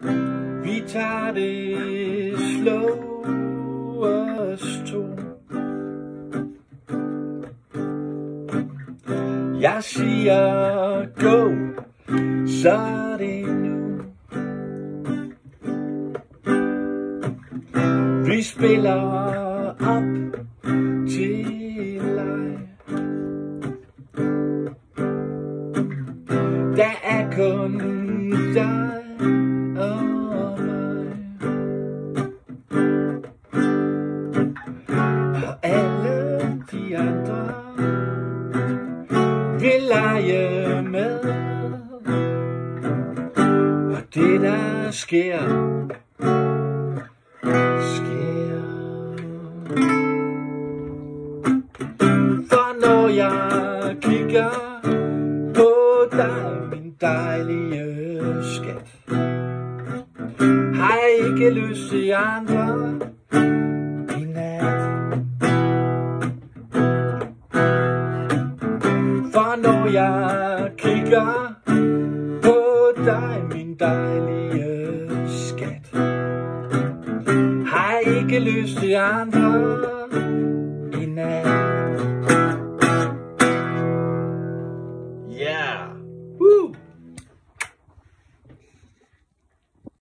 Vi tager det slow os to. Jeg siger go, så er det nu. Vi spiller op til leg. Der er kun dig og alle de andre vil lege med. Og det der sker, sker. For når jeg kigger på dig, min dejlige skat, ikke lyst til andre. I nat. For når jeg kigger på dig, min dejlige skat, har jeg ikke lyst i andre.